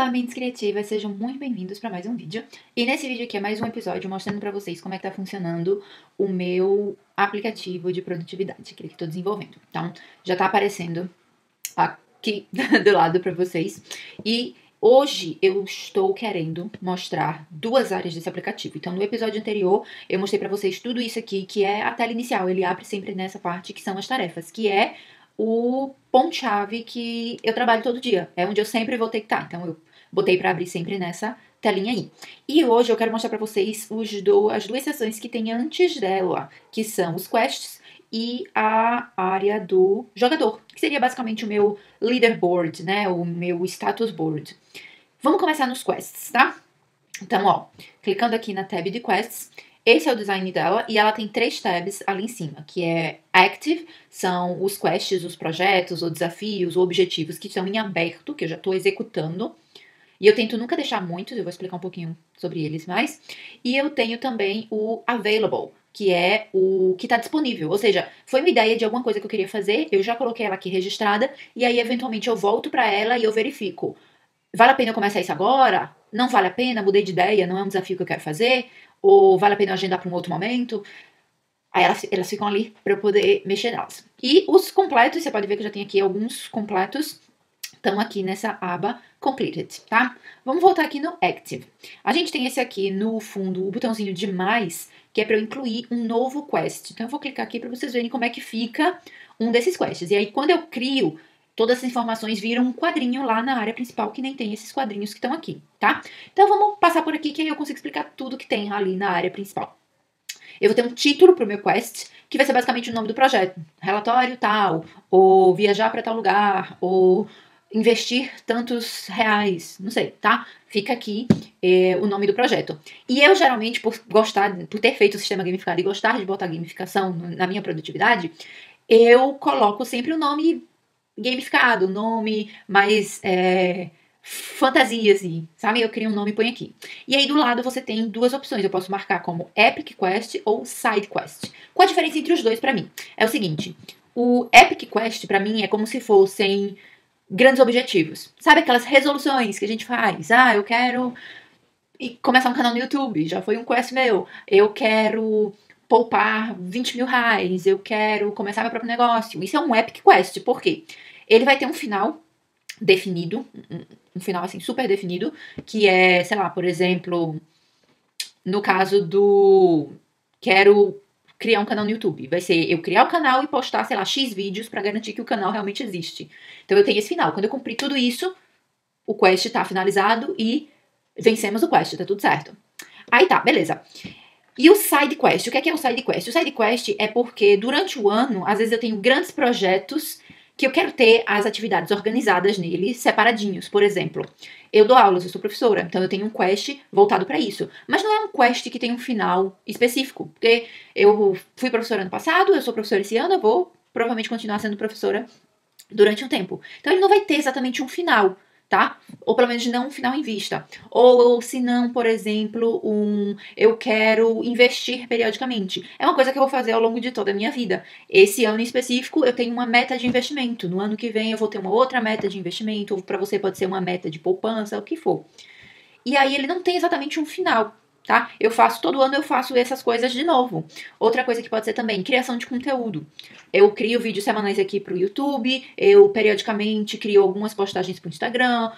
Olá, mentes criativas, sejam muito bem-vindos para mais um vídeo. E nesse vídeo aqui é mais um episódio mostrando para vocês como é que tá funcionando o meu aplicativo de produtividade, aquele que estou desenvolvendo. Então, já tá aparecendo aqui do lado para vocês. E Hoje eu estou querendo mostrar duas áreas desse aplicativo. Então, no episódio anterior, eu mostrei para vocês tudo isso aqui, que é a tela inicial. Ele abre sempre nessa parte que são as tarefas, que é o ponto-chave que eu trabalho todo dia. É onde eu sempre vou ter que estar. Então, eu botei para abrir sempre nessa telinha aí. E hoje eu quero mostrar para vocês do, as duas sessões que tem antes dela, que são os quests e a área do jogador, que seria basicamente o meu leaderboard, né, o meu status board. Vamos começar nos quests, tá? Então, ó, clicando aqui na tab de quests, esse é o design dela e ela tem três tabs ali em cima, que é Active, são os quests, os projetos, ou desafios, ou objetivos que estão em aberto, que eu já estou executando. E eu tento nunca deixar muitos, eu vou explicar um pouquinho sobre eles mais. E eu tenho também o Available, que é o que está disponível. Ou seja, foi uma ideia de alguma coisa que eu queria fazer, eu já coloquei ela aqui registrada, e aí eventualmente eu volto para ela e eu verifico. Vale a pena eu começar isso agora? Não vale a pena? Mudei de ideia, não é um desafio que eu quero fazer? Ou vale a pena agendar para um outro momento? Aí elas, elas ficam ali para eu poder mexer nelas. E os completos, você pode ver que eu já tenho aqui alguns completos, estão aqui nessa aba Completed, tá? Vamos voltar aqui no Active. A gente tem esse aqui no fundo, o botãozinho de mais, que é para eu incluir um novo quest. Então eu vou clicar aqui para vocês verem como é que fica um desses quests. E aí quando eu crio todas essas informações viram um quadrinho lá na área principal que nem tem esses quadrinhos que estão aqui, tá? Então vamos passar por aqui que aí eu consigo explicar tudo que tem ali na área principal. Eu vou ter um título para o meu quest, que vai ser basicamente o nome do projeto. Relatório tal, ou viajar para tal lugar, ou investir tantos reais, não sei, tá? Fica aqui é, o nome do projeto. E eu, geralmente, por gostar, por ter feito o sistema gamificado e gostar de botar gamificação na minha produtividade, eu coloco sempre o nome gamificado, nome mais é, fantasia, assim, sabe? Eu crio um nome e ponho aqui. E aí do lado você tem duas opções. Eu posso marcar como Epic Quest ou Side Quest. Qual a diferença entre os dois para mim? É o seguinte: o Epic Quest para mim é como se fossem grandes objetivos. Sabe aquelas resoluções que a gente faz? Ah, eu quero começar um canal no YouTube, já foi um quest meu. Eu quero poupar 20 mil reais, eu quero começar meu próprio negócio. Isso é um epic quest, por quê? Ele vai ter um final definido, um final assim super definido, que é, sei lá, por exemplo, no caso do quero criar um canal no YouTube. Vai ser eu criar o canal e postar, sei lá, X vídeos para garantir que o canal realmente existe. Então eu tenho esse final. Quando eu cumprir tudo isso, o quest tá finalizado e vencemos o quest, tá tudo certo. Aí tá, beleza. E o side quest, o que é, que é o side quest? O side quest é porque durante o ano, às vezes eu tenho grandes projetos que eu quero ter as atividades organizadas nele, separadinhos. Por exemplo, eu dou aulas, eu sou professora, então eu tenho um quest voltado para isso. Mas não é um quest que tem um final específico, porque eu fui professora ano passado, eu sou professora esse ano, eu vou provavelmente continuar sendo professora durante um tempo. Então ele não vai ter exatamente um final tá? Ou pelo menos não um final em vista. Ou, ou se não, por exemplo, um eu quero investir periodicamente. É uma coisa que eu vou fazer ao longo de toda a minha vida. Esse ano em específico, eu tenho uma meta de investimento. No ano que vem eu vou ter uma outra meta de investimento, para você pode ser uma meta de poupança, o que for. E aí ele não tem exatamente um final tá? Eu faço todo ano eu faço essas coisas de novo. Outra coisa que pode ser também criação de conteúdo. Eu crio vídeos semanais aqui pro YouTube, eu periodicamente crio algumas postagens pro Instagram,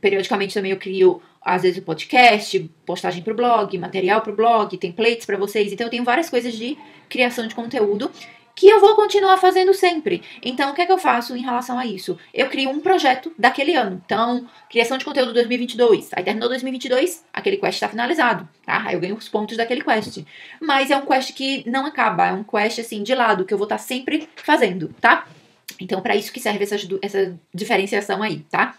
periodicamente também eu crio às vezes o podcast, postagem pro blog, material pro blog, templates para vocês. Então eu tenho várias coisas de criação de conteúdo que eu vou continuar fazendo sempre. Então, o que é que eu faço em relação a isso? Eu crio um projeto daquele ano. Então, criação de conteúdo 2022. Aí terminou 2022, aquele quest está finalizado, tá? Aí eu ganho os pontos daquele quest. Mas é um quest que não acaba, é um quest assim de lado que eu vou estar tá sempre fazendo, tá? Então, para isso que serve essa, essa diferenciação aí, tá?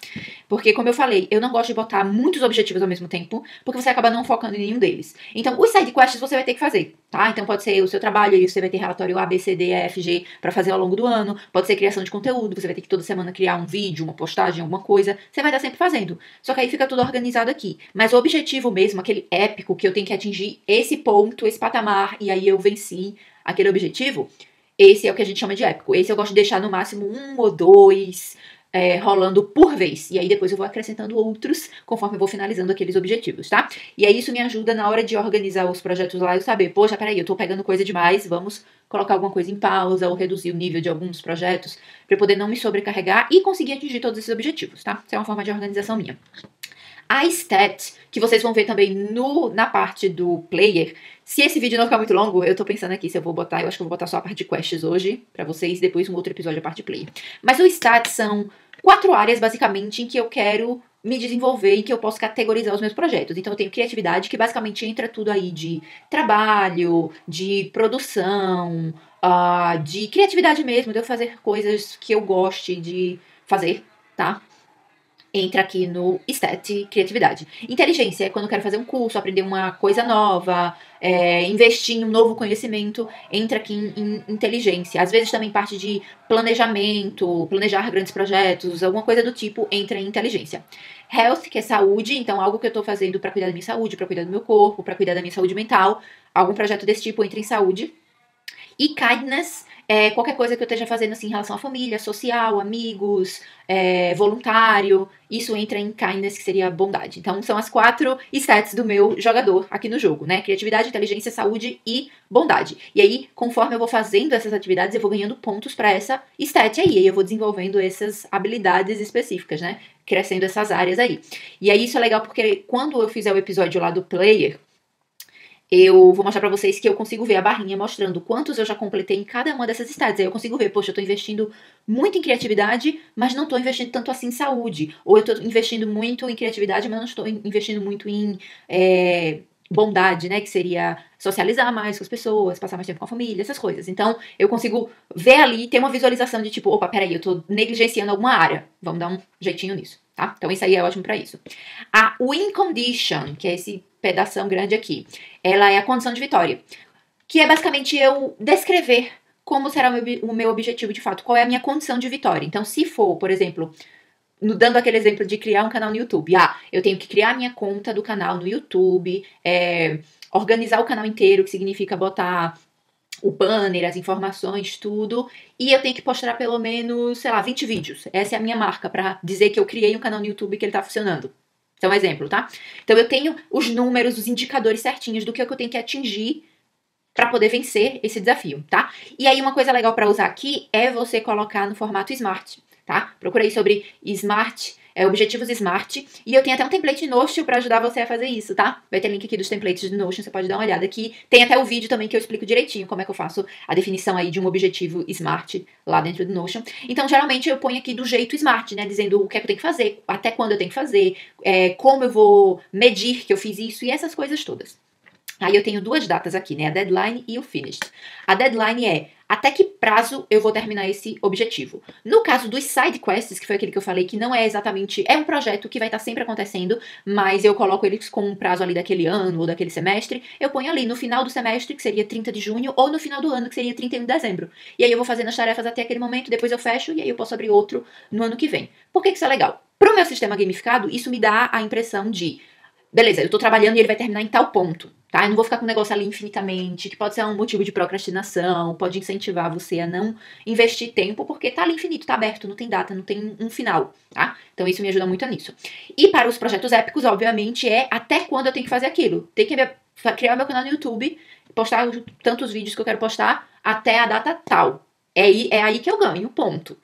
Porque, como eu falei, eu não gosto de botar muitos objetivos ao mesmo tempo, porque você acaba não focando em nenhum deles. Então, os side quests você vai ter que fazer, tá? Então, pode ser o seu trabalho, aí você vai ter relatório A, B, C, D, E, F, G para fazer ao longo do ano. Pode ser criação de conteúdo, você vai ter que toda semana criar um vídeo, uma postagem, alguma coisa. Você vai estar sempre fazendo. Só que aí fica tudo organizado aqui. Mas o objetivo mesmo, aquele épico que eu tenho que atingir esse ponto, esse patamar, e aí eu venci aquele objetivo, esse é o que a gente chama de épico. Esse eu gosto de deixar no máximo um ou dois é, rolando por vez. E aí depois eu vou acrescentando outros conforme eu vou finalizando aqueles objetivos, tá? E aí isso me ajuda na hora de organizar os projetos lá eu saber, poxa, peraí, eu tô pegando coisa demais, vamos colocar alguma coisa em pausa ou reduzir o nível de alguns projetos para poder não me sobrecarregar e conseguir atingir todos esses objetivos, tá? Isso é uma forma de organização minha. A stat, que vocês vão ver também no, na parte do player. Se esse vídeo não ficar muito longo, eu tô pensando aqui se eu vou botar, eu acho que eu vou botar só a parte de quests hoje, para vocês, depois um outro episódio a parte de player. Mas o stat são quatro áreas, basicamente, em que eu quero me desenvolver e que eu posso categorizar os meus projetos. Então eu tenho criatividade, que basicamente entra tudo aí de trabalho, de produção, uh, de criatividade mesmo, de eu fazer coisas que eu goste de fazer, tá? Entra aqui no STAT Criatividade. Inteligência é quando eu quero fazer um curso, aprender uma coisa nova, é, investir em um novo conhecimento, entra aqui em, em, inteligência. Às vezes também parte de planejamento, planejar grandes projetos, alguma coisa do tipo, entra em inteligência. Health, que é saúde, então algo que eu estou fazendo para cuidar da minha saúde, para cuidar do meu corpo, para cuidar da minha saúde mental, algum projeto desse tipo entra em saúde. E kindness é, qualquer coisa que eu esteja fazendo assim, em relação à família, social, amigos, é, voluntário, isso entra em kindness, que seria bondade. Então, são as quatro stats do meu jogador aqui no jogo, né? Criatividade, inteligência, saúde e bondade. E aí, conforme eu vou fazendo essas atividades, eu vou ganhando pontos para essa stat aí. E aí eu vou desenvolvendo essas habilidades específicas, né? Crescendo essas áreas aí. E aí, isso é legal porque quando eu fizer o episódio lá do player, eu vou mostrar para vocês que eu consigo ver a barrinha mostrando quantos eu já completei em cada uma dessas estádios. Aí eu consigo ver, poxa, eu tô investindo muito em criatividade, mas não tô investindo tanto assim em saúde. Ou eu tô investindo muito em criatividade, mas não estou investindo muito em é, bondade, né? Que seria socializar mais com as pessoas, passar mais tempo com a família, essas coisas. Então, eu consigo ver ali, ter uma visualização de tipo, opa, peraí, eu tô negligenciando alguma área. Vamos dar um jeitinho nisso, tá? Então, isso aí é ótimo para isso. A win condition, que é esse pedação grande aqui. Ela é a condição de vitória, que é basicamente eu descrever como será o meu, o meu objetivo de fato, qual é a minha condição de vitória. Então, se for, por exemplo, no, dando aquele exemplo de criar um canal no YouTube, ah, eu tenho que criar minha conta do canal no YouTube, é, organizar o canal inteiro, que significa botar o banner, as informações, tudo. E eu tenho que postar pelo menos, sei lá, 20 vídeos. Essa é a minha marca para dizer que eu criei um canal no YouTube que ele tá funcionando. Então, exemplo, tá? Então, eu tenho os números, os indicadores certinhos do que, é que eu tenho que atingir para poder vencer esse desafio, tá? E aí, uma coisa legal para usar aqui é você colocar no formato Smart, tá? Procurei sobre Smart é, objetivos Smart. E eu tenho até um template Notion para ajudar você a fazer isso, tá? Vai ter link aqui dos templates de Notion, você pode dar uma olhada aqui. Tem até o vídeo também que eu explico direitinho como é que eu faço a definição aí de um objetivo Smart lá dentro do Notion. Então, geralmente eu ponho aqui do jeito Smart, né? Dizendo o que é que eu tenho que fazer, até quando eu tenho que fazer, é, como eu vou medir que eu fiz isso e essas coisas todas. Aí eu tenho duas datas aqui, né? A deadline e o finished. A deadline é até que prazo eu vou terminar esse objetivo. No caso dos side quests, que foi aquele que eu falei que não é exatamente, é um projeto que vai estar sempre acontecendo, mas eu coloco eles com um prazo ali daquele ano ou daquele semestre, eu ponho ali no final do semestre, que seria 30 de junho, ou no final do ano, que seria 31 de dezembro. E aí eu vou fazendo as tarefas até aquele momento, depois eu fecho e aí eu posso abrir outro no ano que vem. Por que isso é legal? Para o meu sistema gamificado, isso me dá a impressão de beleza, eu tô trabalhando e ele vai terminar em tal ponto, tá? Eu não vou ficar com o negócio ali infinitamente, que pode ser um motivo de procrastinação, pode incentivar você a não investir tempo, porque tá ali infinito, tá aberto, não tem data, não tem um final, tá? Então isso me ajuda muito nisso. E para os projetos épicos, obviamente, é até quando eu tenho que fazer aquilo. Tem que criar meu canal no YouTube, postar tantos vídeos que eu quero postar até a data tal. É aí, é aí que eu ganho, ponto.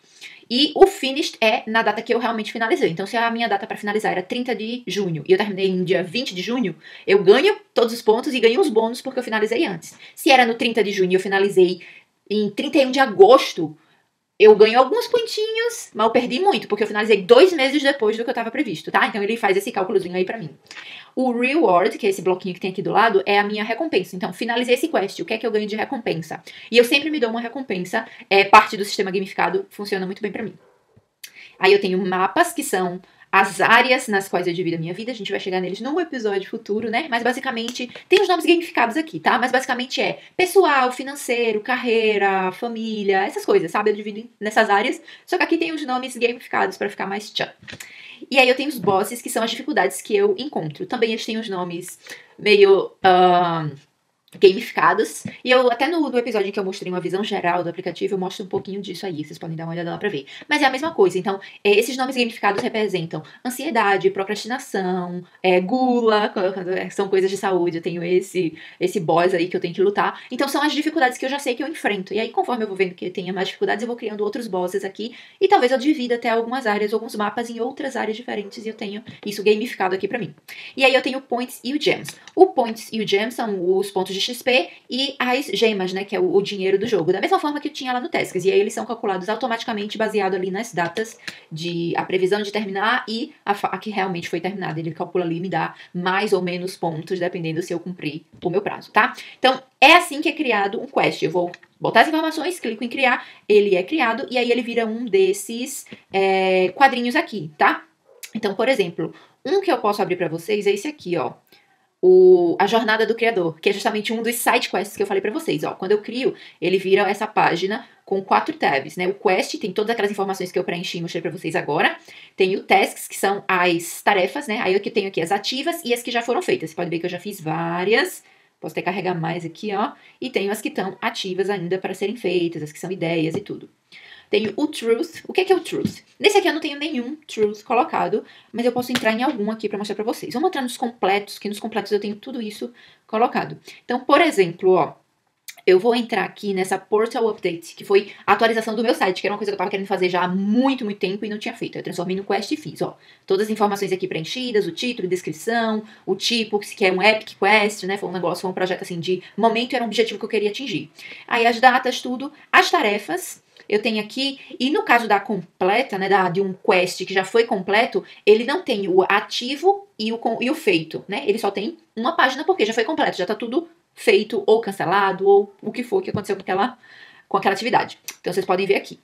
E o finished é na data que eu realmente finalizei. Então, se a minha data para finalizar era 30 de junho e eu terminei no dia 20 de junho, eu ganho todos os pontos e ganho os bônus porque eu finalizei antes. Se era no 30 de junho e eu finalizei em 31 de agosto, eu ganho alguns pontinhos, mas eu perdi muito, porque eu finalizei dois meses depois do que eu estava previsto, tá? Então ele faz esse cálculozinho aí pra mim. O reward, que é esse bloquinho que tem aqui do lado, é a minha recompensa. Então, finalizei esse quest, o que é que eu ganho de recompensa? E eu sempre me dou uma recompensa, é parte do sistema gamificado, funciona muito bem para mim. Aí eu tenho mapas que são as áreas nas quais eu divido a minha vida. A gente vai chegar neles num episódio futuro, né? Mas basicamente, tem os nomes gamificados aqui, tá? Mas basicamente é pessoal, financeiro, carreira, família, essas coisas, sabe? Eu divido nessas áreas. Só que aqui tem os nomes gamificados para ficar mais tchan. E aí eu tenho os bosses, que são as dificuldades que eu encontro. Também eles têm os nomes meio. Uh, gamificados. E eu, até no, no, episódio em que eu mostrei uma visão geral do aplicativo, eu mostro um pouquinho disso aí. Vocês podem dar uma olhada lá pra ver. Mas é a mesma coisa. Então, é, esses nomes gamificados representam ansiedade, procrastinação, é, gula, são coisas de saúde. Eu tenho esse, esse boss aí que eu tenho que lutar. Então, são as dificuldades que eu já sei que eu enfrento. E aí, conforme eu vou vendo que tenha mais dificuldades, eu vou criando outros bosses aqui. E talvez eu divida até algumas áreas, alguns mapas em outras áreas diferentes. E eu tenho isso gamificado aqui pra mim. E aí, eu tenho points e o gems. O points e o gems são os pontos de XP e as gemas, né, que é o, o, dinheiro do jogo. Da mesma forma que tinha lá no Tasks. E aí eles são calculados automaticamente baseado ali nas datas de a previsão de terminar e a, a que realmente foi terminada. Ele calcula ali e me dá mais ou menos pontos, dependendo se eu cumprir o meu prazo, tá? Então, é assim que é criado um quest. Eu vou botar as informações, clico em criar, ele é criado e aí ele vira um desses é, quadrinhos aqui, tá? Então, por exemplo, um que eu posso abrir para vocês é esse aqui, ó o, a jornada do criador, que é justamente um dos side quests que eu falei para vocês. Ó, quando eu crio, ele vira essa página com quatro tabs, né? O quest tem todas aquelas informações que eu preenchi e mostrei para vocês agora. Tem o tasks, que são as tarefas, né? Aí eu tenho aqui as ativas e as que já foram feitas. Você pode ver que eu já fiz várias. Posso até carregar mais aqui, ó. E tenho as que estão ativas ainda para serem feitas, as que são ideias e tudo. Tenho o truth. O que é, que é o truth? Nesse aqui eu não tenho nenhum truth colocado, mas eu posso entrar em algum aqui para mostrar para vocês. Vamos entrar nos completos, que nos completos eu tenho tudo isso colocado. Então, por exemplo, ó, eu vou entrar aqui nessa Portal Update, que foi a atualização do meu site, que era uma coisa que eu tava querendo fazer já há muito, muito tempo e não tinha feito. Eu transformei no Quest e fiz, ó. Todas as informações aqui preenchidas, o título, descrição, o tipo, que é um Epic Quest, né? Foi um negócio, foi um projeto assim de momento, era um objetivo que eu queria atingir. Aí as datas, tudo, as tarefas, eu tenho aqui, e no caso da completa, né, da, de um quest que já foi completo, ele não tem o ativo e o, e o feito, né? Ele só tem uma página porque já foi completo, já tá tudo feito ou cancelado ou o que for que aconteceu com aquela, com aquela atividade. Então vocês podem ver aqui.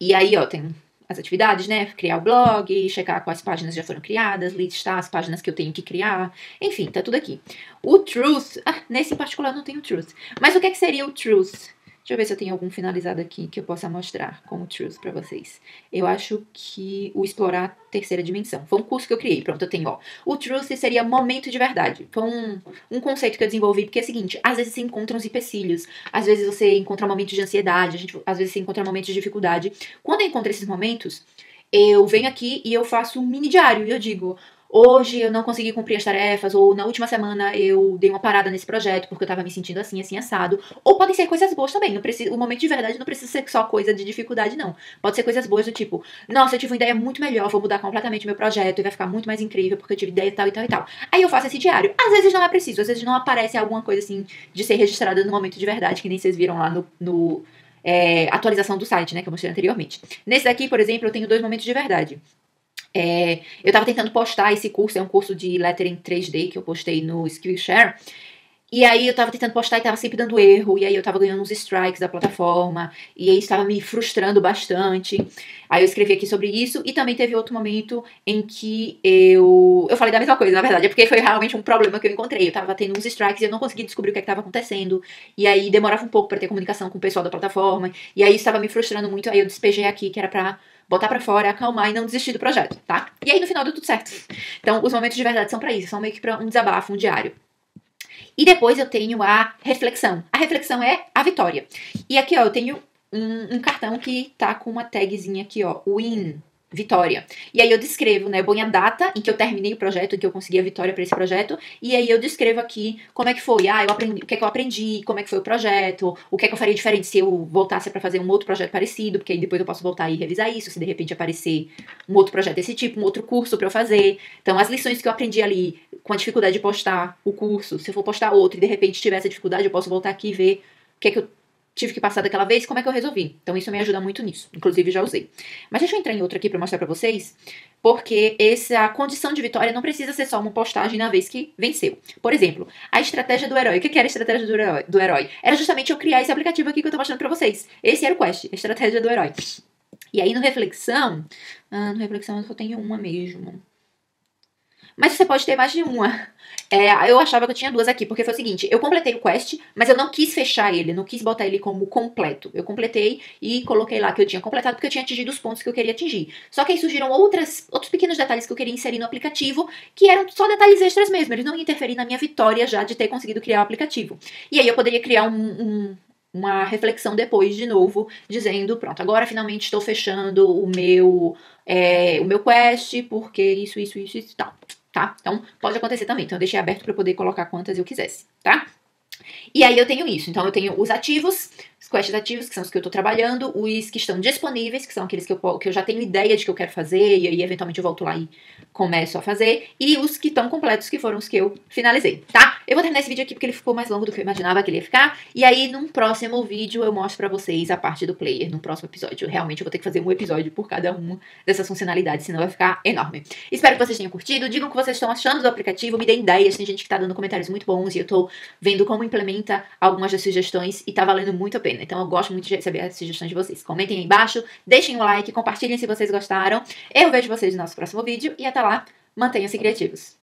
E aí, ó, tem as atividades, né? Criar o blog, checar quais páginas já foram criadas, listar as páginas que eu tenho que criar. Enfim, tá tudo aqui. O truth, ah, nesse particular não tem o truth. Mas o que, é que seria o truth? Deixa eu ver se eu tenho algum finalizado aqui que eu possa mostrar como truth para vocês. Eu acho que o explorar a terceira dimensão. Foi um curso que eu criei. Pronto, eu tenho, ó. O truth seria momento de verdade. Foi um, um conceito que eu desenvolvi, porque é o seguinte, às vezes você encontra uns empecilhos, às vezes você encontra momentos de ansiedade, gente, às vezes você encontra momentos de dificuldade. Quando eu encontro esses momentos, eu venho aqui e eu faço um mini diário e eu digo, hoje eu não consegui cumprir as tarefas, ou na última semana eu dei uma parada nesse projeto porque eu tava me sentindo assim, assim, assado. Ou podem ser coisas boas também. Não precisa, o momento de verdade não precisa ser só coisa de dificuldade, não. Pode ser coisas boas do tipo, nossa, eu tive uma ideia muito melhor, vou mudar completamente meu projeto e vai ficar muito mais incrível porque eu tive ideia tal e tal e tal. Aí eu faço esse diário. Às vezes não é preciso, às vezes não aparece alguma coisa assim de ser registrada no momento de verdade, que nem vocês viram lá no, no é, atualização do site, né, que eu mostrei anteriormente. Nesse daqui, por exemplo, eu tenho dois momentos de verdade. É, eu estava tentando postar esse curso, é um curso de lettering 3D que eu postei no Skillshare. E aí eu tava tentando postar e tava sempre dando erro, e aí eu tava ganhando uns strikes da plataforma, e aí estava me frustrando bastante. Aí eu escrevi aqui sobre isso, e também teve outro momento em que eu. Eu falei da mesma coisa, na verdade, é porque foi realmente um problema que eu encontrei. Eu tava tendo uns strikes e eu não conseguia descobrir o que, é estava acontecendo, e aí demorava um pouco para ter comunicação com o pessoal da plataforma, e aí estava me frustrando muito, aí eu despejei aqui, que era pra botar para fora, acalmar e não desistir do projeto, tá? E aí no final deu tudo certo. Então, os momentos de verdade são para isso, são meio que para um desabafo, um diário. E depois eu tenho a reflexão. A reflexão é a vitória. E aqui, ó, eu tenho um, um cartão que tá com uma tagzinha aqui, ó, win vitória. E aí eu descrevo, né, eu ponho a data em que eu terminei o projeto, em que eu consegui a vitória para esse projeto, e aí eu descrevo aqui como é que foi, ah, eu aprendi, o que é que eu aprendi, como é que foi o projeto, o que é que eu faria diferente se eu voltasse para fazer um outro projeto parecido, porque aí depois eu posso voltar e revisar isso, se de repente aparecer um outro projeto desse tipo, um outro curso para eu fazer. Então, as lições que eu aprendi ali com a dificuldade de postar o curso, se eu for postar outro e de repente tiver essa dificuldade, eu posso voltar aqui e ver o que é que eu tive que passar daquela vez, como é que eu resolvi? Então isso me ajuda muito nisso. Inclusive já usei. Mas deixa eu entrar em outro aqui para mostrar para vocês, porque essa condição de vitória não precisa ser só uma postagem na vez que venceu. Por exemplo, a estratégia do herói. O que era a estratégia do herói? Era justamente eu criar esse aplicativo aqui que eu tô mostrando para vocês. Esse era o quest, a estratégia do herói. E aí no reflexão, ah, no reflexão eu só tenho uma mesmo. Mas você pode ter mais de uma. É, eu achava que eu tinha duas aqui, porque foi o seguinte: eu completei o quest, mas eu não quis fechar ele, não quis botar ele como completo. Eu completei e coloquei lá que eu tinha completado porque eu tinha atingido os pontos que eu queria atingir. Só que aí surgiram outras, outros pequenos detalhes que eu queria inserir no aplicativo, que eram só detalhes extras mesmo. Eles não iam interferir na minha vitória já de ter conseguido criar o aplicativo. E aí eu poderia criar um, um uma reflexão depois de novo, dizendo, pronto, agora finalmente estou fechando o meu é, o meu quest, porque isso, isso, isso e tal tá? Então, pode acontecer também. Então, eu deixei aberto para poder colocar quantas eu quisesse, tá? E aí eu tenho isso. Então, eu tenho os ativos, os quests ativos, que são os que eu estou trabalhando, os que estão disponíveis, que são aqueles que eu, que eu já tenho ideia de que eu quero fazer, e aí eventualmente eu volto lá e começo a fazer, e os que estão completos, que foram os que eu finalizei, tá? Eu vou terminar esse vídeo aqui porque ele ficou mais longo do que eu imaginava que ele ia ficar, e aí num próximo vídeo eu mostro pra vocês a parte do player, no próximo episódio. Realmente eu vou ter que fazer um episódio por cada uma dessas funcionalidades, senão vai ficar enorme. Espero que vocês tenham curtido, digam o que vocês estão achando do aplicativo, me deem ideias, tem gente que tá dando comentários muito bons, e eu tô vendo como implementa algumas das sugestões, e tá valendo muito a pena. Então eu gosto muito de receber as sugestões de vocês. Comentem aí embaixo, deixem o like, compartilhem se vocês gostaram. Eu vejo vocês no nosso próximo vídeo, e até lá, mantenham-se criativos.